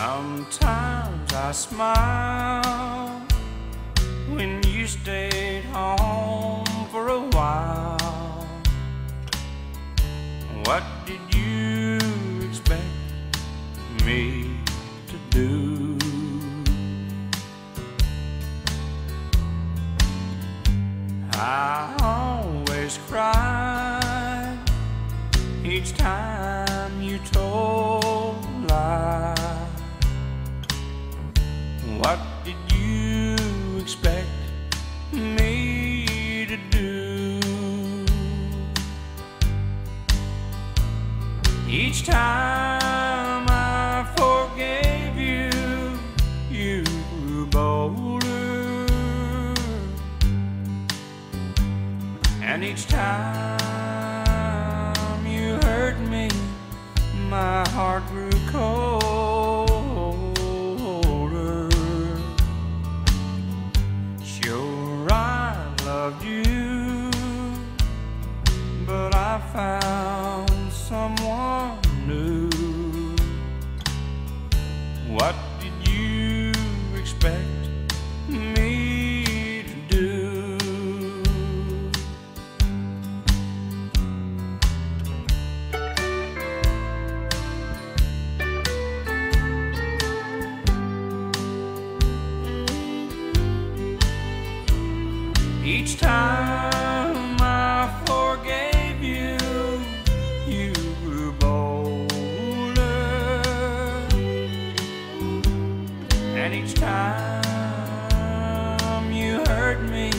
Sometimes I smile when you stayed home for a while. What did you expect me to do? I always cry each time What did you expect me to do? Each time I forgave you, you grew bolder. And each time you hurt me, my heart grew you, but I found someone Each time I forgave you, you grew bolder. And each time you hurt me,